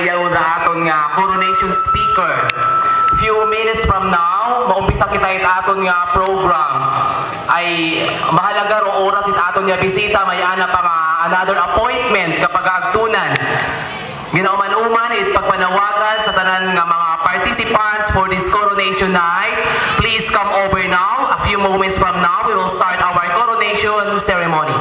plaza ay yaw na aton nga coronation speaker. Few minutes from now, maumpisa kita it aton nga program. Ay mahalaga ro oras it aton nga bisita may ana pa nga another appointment kapag agtunan. Ginauman-uman it pagpanawagan sa tanan nga mga participants for this coronation night. Please come over now. A few moments from now, we will start our coronation ceremony.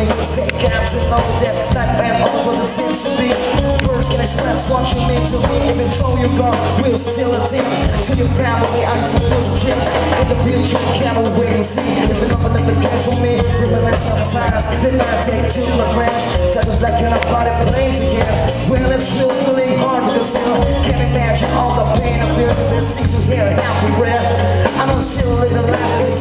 Jury, take and no death. Black man over the seems to be. Words can express what you mean to me. Even though you're gone, we'll still a team. To your family, I'm from little kids. In the future, can't wait to see. If you're not the games for me, reminisce sometimes. Then I take to the branch. Type of black and I body plays again. Well, it's really hard to consider. Can't imagine all the pain I feel. Then see to hear happy breath. I don't still a life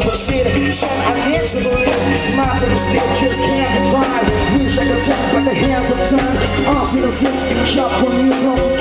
proceed. I need to believe. My to the still just can't divide. Wish I could turn back the hands of time. All see the six. Shot from